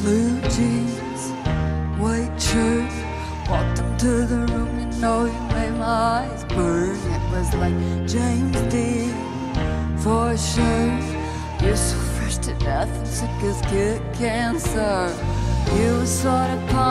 blue jeans, white shirt. Walked into the room, you know you made my eyes burn. It was like James Dean, for sure. You're so fresh to death, and sick as kid cancer. You were sort of.